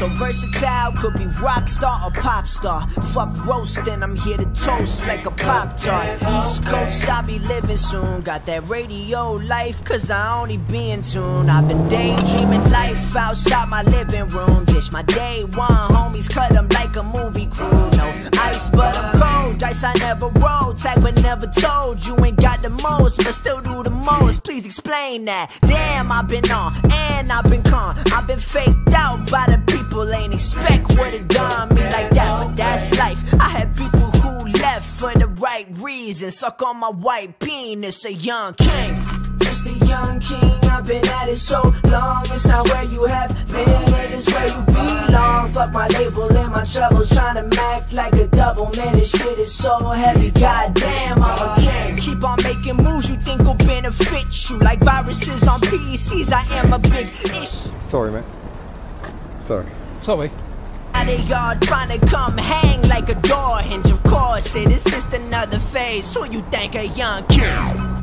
So versatile, could be rock star or pop star. Fuck roasting, I'm here to toast like a pop tart. East Coast, I'll be living soon. Got that radio life, cause I only be in tune. I've been daydreaming life outside my living room. Dish my day one, homies cut them like a movie crew. No ice, but I'm cold. Dice I never roll. Tag but never told. You ain't got the most, but still do the most. Please explain that. Damn, I've been on and I've been con. I've been for the right reason. Suck on my white penis, a young king. Just a young king, I've been at it so long. It's not where you have been, it is where you belong. Fuck my label and my troubles, trying to act like a double. Man, this shit is so heavy, goddamn, I'm a king. Keep on making moves you think will benefit you. Like viruses on PCs, I am a big issue. Sorry, man. Sorry. Sorry. Now they all trying to come hang like a door hinge. Of course, it is just another phase. Who you think a young kid?